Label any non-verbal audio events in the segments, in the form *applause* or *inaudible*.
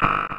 Ah. *laughs*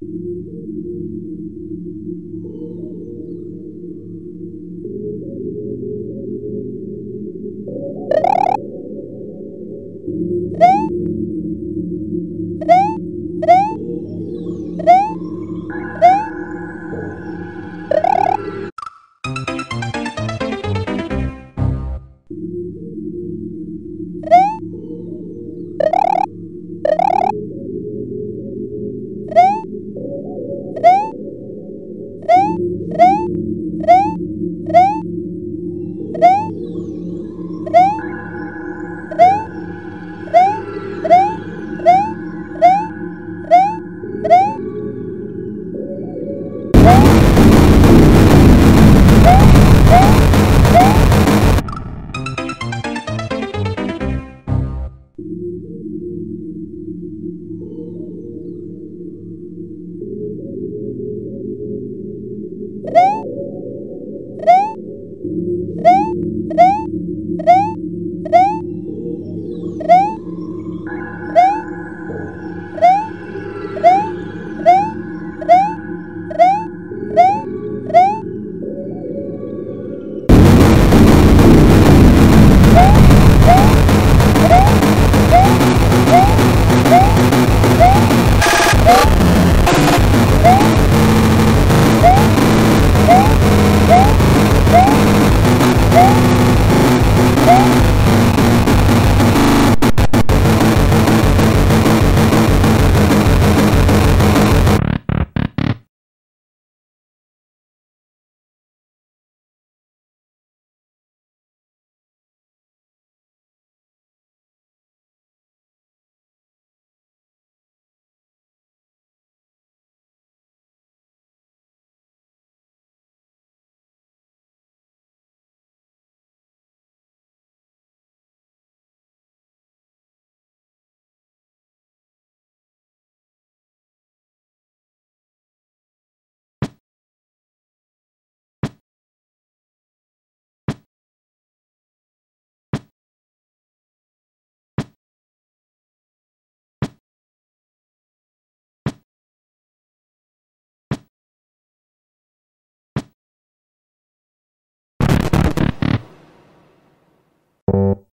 Thank you. you